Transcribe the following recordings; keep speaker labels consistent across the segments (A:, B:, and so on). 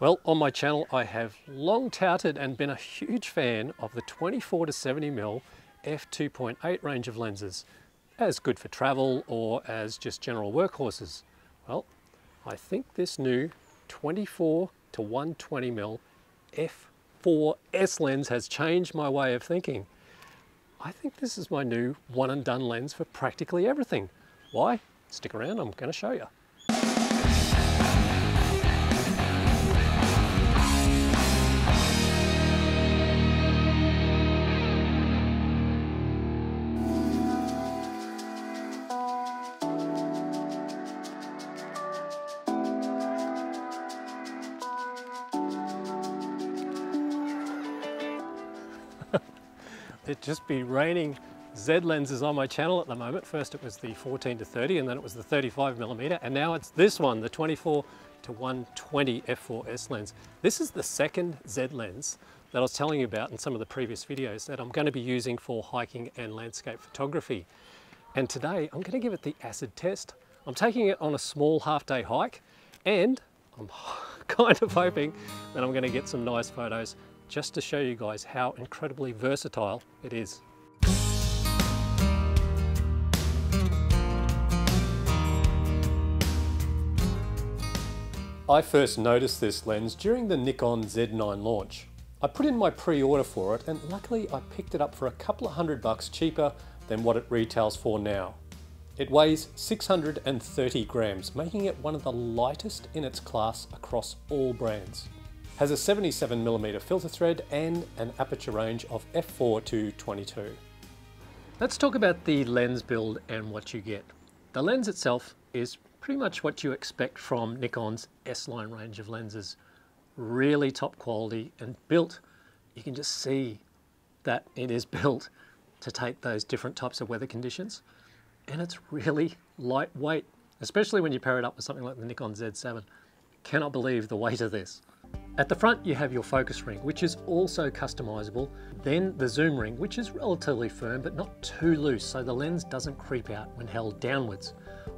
A: Well, on my channel, I have long touted and been a huge fan of the 24 to 70mm f2.8 range of lenses as good for travel or as just general workhorses. Well, I think this new 24 to 120mm f4S lens has changed my way of thinking. I think this is my new one and done lens for practically everything. Why? Stick around, I'm going to show you. It just be raining Z lenses on my channel at the moment. First it was the 14 to 30 and then it was the 35 millimeter and now it's this one, the 24 to 120 f4S lens. This is the second Z lens that I was telling you about in some of the previous videos that I'm going to be using for hiking and landscape photography. And today I'm going to give it the acid test. I'm taking it on a small half day hike and I'm kind of hoping that I'm going to get some nice photos just to show you guys how incredibly versatile it is. I first noticed this lens during the Nikon Z9 launch. I put in my pre-order for it and luckily I picked it up for a couple of hundred bucks cheaper than what it retails for now. It weighs 630 grams, making it one of the lightest in its class across all brands has a 77mm filter thread and an aperture range of f4 to 22. Let's talk about the lens build and what you get. The lens itself is pretty much what you expect from Nikon's S-line range of lenses. Really top quality and built, you can just see that it is built to take those different types of weather conditions. And it's really lightweight, especially when you pair it up with something like the Nikon Z7. Cannot believe the weight of this. At the front you have your focus ring which is also customizable, then the zoom ring which is relatively firm but not too loose so the lens doesn't creep out when held downwards.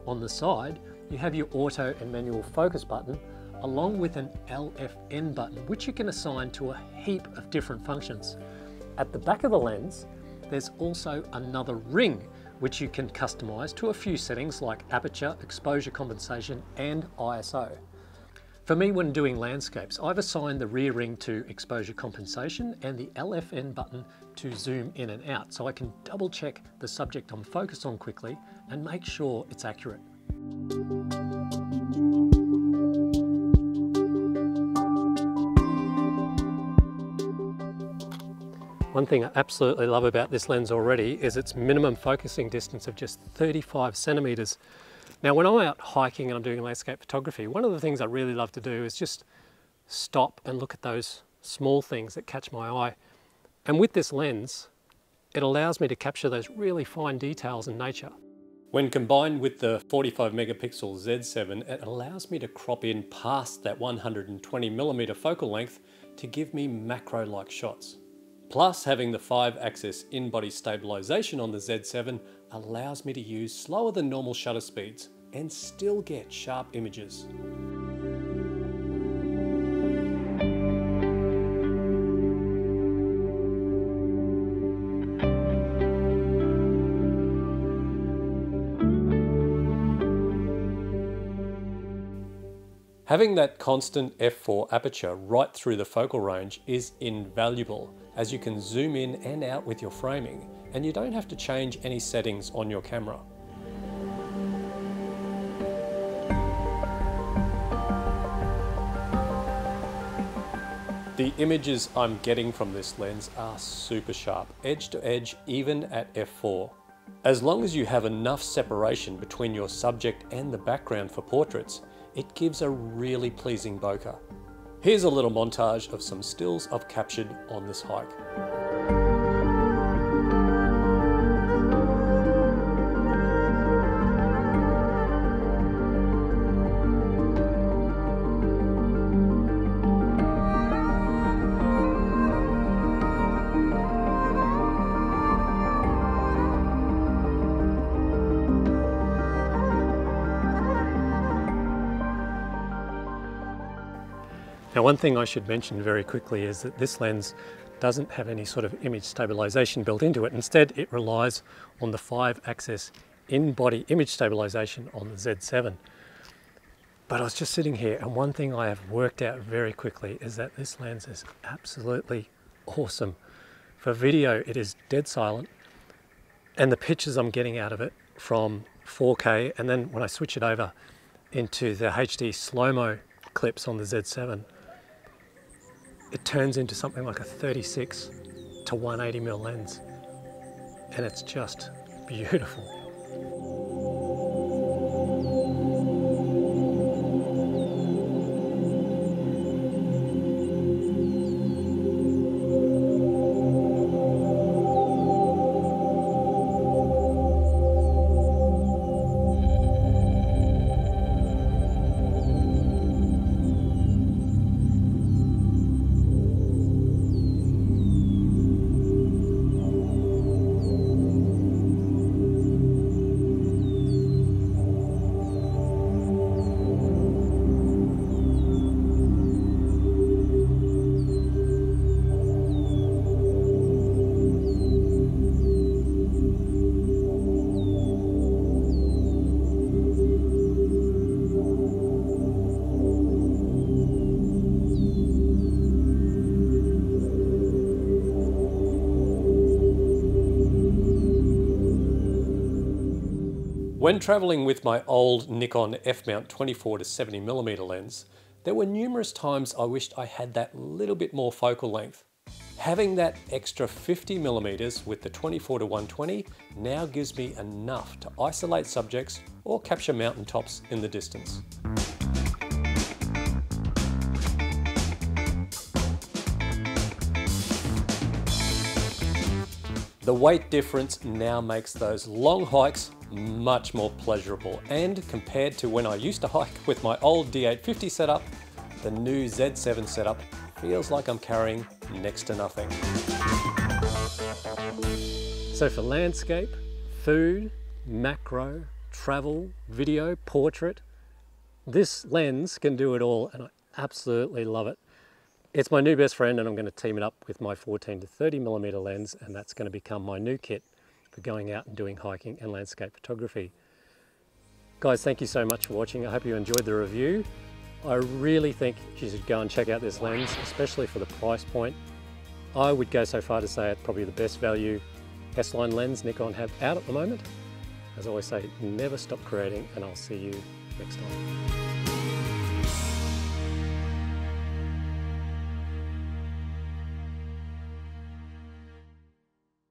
A: On the side you have your auto and manual focus button along with an LFN button which you can assign to a heap of different functions. At the back of the lens there's also another ring which you can customize to a few settings like aperture, exposure compensation and ISO. For me, when doing landscapes, I've assigned the rear ring to exposure compensation and the LFN button to zoom in and out so I can double check the subject I'm focused on quickly and make sure it's accurate. One thing I absolutely love about this lens already is its minimum focusing distance of just 35 centimeters. Now, when I'm out hiking and I'm doing landscape photography, one of the things I really love to do is just stop and look at those small things that catch my eye. And with this lens, it allows me to capture those really fine details in nature. When combined with the 45 megapixel Z7, it allows me to crop in past that 120 millimeter focal length to give me macro-like shots. Plus, having the 5-axis in-body stabilization on the Z7 allows me to use slower than normal shutter speeds and still get sharp images. Having that constant f4 aperture right through the focal range is invaluable as you can zoom in and out with your framing and you don't have to change any settings on your camera. The images I'm getting from this lens are super sharp, edge to edge even at f4. As long as you have enough separation between your subject and the background for portraits, it gives a really pleasing bokeh. Here's a little montage of some stills I've captured on this hike. Now one thing I should mention very quickly is that this lens doesn't have any sort of image stabilization built into it. Instead, it relies on the five axis in-body image stabilization on the Z7. But I was just sitting here and one thing I have worked out very quickly is that this lens is absolutely awesome. For video, it is dead silent and the pictures I'm getting out of it from 4K and then when I switch it over into the HD slow-mo clips on the Z7, it turns into something like a 36 to 180 mm lens and it's just beautiful. When travelling with my old Nikon f-mount 24 to 70mm lens, there were numerous times I wished I had that little bit more focal length. Having that extra 50mm with the 24 to 120 now gives me enough to isolate subjects or capture mountaintops in the distance. The weight difference now makes those long hikes much more pleasurable. And compared to when I used to hike with my old D850 setup, the new Z7 setup feels like I'm carrying next to nothing. So for landscape, food, macro, travel, video, portrait, this lens can do it all and I absolutely love it. It's my new best friend and I'm going to team it up with my 14 to 30 millimeter lens and that's going to become my new kit for going out and doing hiking and landscape photography. Guys, thank you so much for watching. I hope you enjoyed the review. I really think you should go and check out this lens, especially for the price point. I would go so far to say it's probably the best value S-line lens Nikon have out at the moment. As I always say, never stop creating and I'll see you next time.